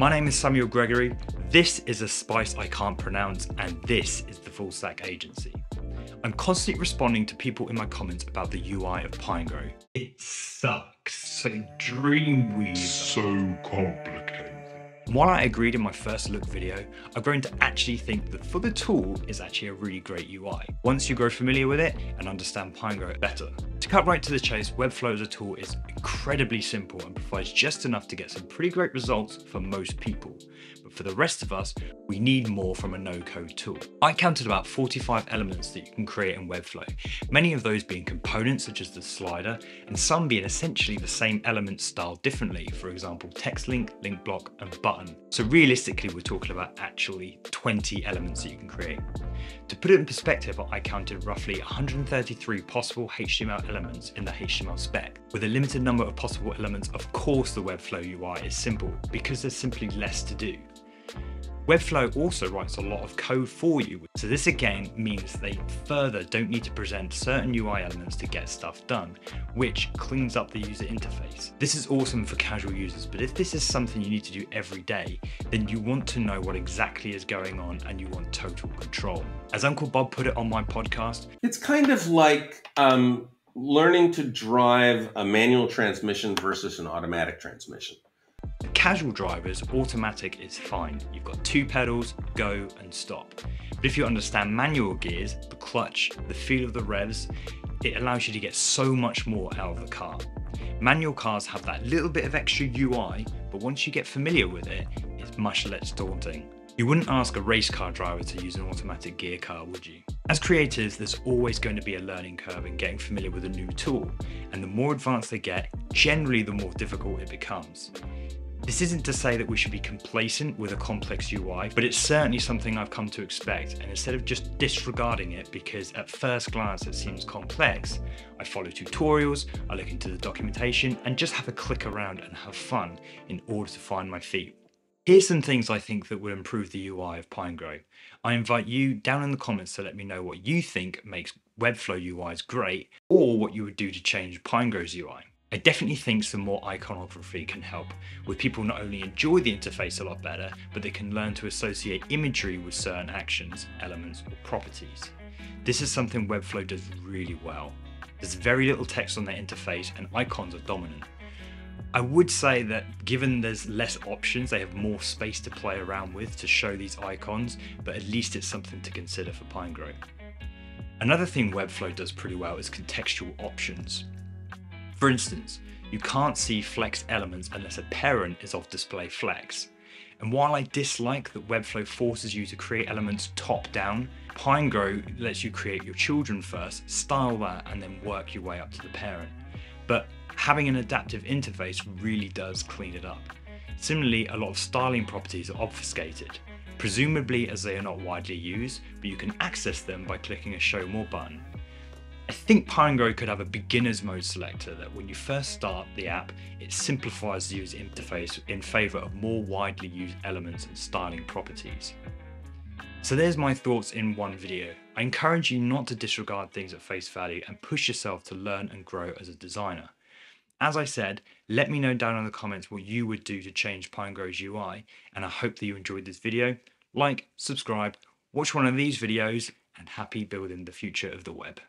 My name is Samuel Gregory. This is a spice I can't pronounce, and this is the Full Stack Agency. I'm constantly responding to people in my comments about the UI of Pinegrow. It sucks. Like Dreamweaver. So complicated. While I agreed in my first look video, I've grown to actually think that for the tool is actually a really great UI, once you grow familiar with it and understand Pinegrow better. To cut right to the chase, Webflow as a tool is incredibly simple and provides just enough to get some pretty great results for most people. But for the rest of us, we need more from a no-code tool. I counted about 45 elements that you can create in Webflow, many of those being components such as the slider, and some being essentially the same element styled differently, for example text link, link block, and button. So realistically, we're talking about actually 20 elements that you can create. To put it in perspective, I counted roughly 133 possible HTML elements in the HTML spec. With a limited number of possible elements, of course the Webflow UI is simple because there's simply less to do. Webflow also writes a lot of code for you, so this again means they further don't need to present certain UI elements to get stuff done, which cleans up the user interface. This is awesome for casual users, but if this is something you need to do every day, then you want to know what exactly is going on and you want total control. As Uncle Bob put it on my podcast, it's kind of like um, learning to drive a manual transmission versus an automatic transmission casual drivers, automatic is fine. You've got two pedals, go and stop. But if you understand manual gears, the clutch, the feel of the revs, it allows you to get so much more out of the car. Manual cars have that little bit of extra UI, but once you get familiar with it, it's much less daunting. You wouldn't ask a race car driver to use an automatic gear car, would you? As creators, there's always going to be a learning curve in getting familiar with a new tool, and the more advanced they get, generally the more difficult it becomes. This isn't to say that we should be complacent with a complex UI, but it's certainly something I've come to expect, and instead of just disregarding it because at first glance it seems complex, I follow tutorials, I look into the documentation, and just have a click around and have fun in order to find my feet. Here's some things I think that will improve the UI of Pinegrow. I invite you down in the comments to let me know what you think makes Webflow UIs great, or what you would do to change Pinegrow's UI. I definitely think some more iconography can help, with people not only enjoy the interface a lot better, but they can learn to associate imagery with certain actions, elements, or properties. This is something Webflow does really well. There's very little text on their interface and icons are dominant. I would say that given there's less options, they have more space to play around with to show these icons, but at least it's something to consider for Pinegrow. Another thing Webflow does pretty well is contextual options. For instance, you can't see flex elements unless a parent is of display flex. And while I dislike that Webflow forces you to create elements top down, Pinegrow lets you create your children first, style that, and then work your way up to the parent. But having an adaptive interface really does clean it up. Similarly, a lot of styling properties are obfuscated, presumably as they are not widely used, but you can access them by clicking a show more button. I think Pinegrow could have a beginner's mode selector that when you first start the app, it simplifies the user interface in favour of more widely used elements and styling properties. So there's my thoughts in one video. I encourage you not to disregard things at face value and push yourself to learn and grow as a designer. As I said, let me know down in the comments what you would do to change Pinegrow's UI, and I hope that you enjoyed this video. Like, subscribe, watch one of these videos, and happy building the future of the web.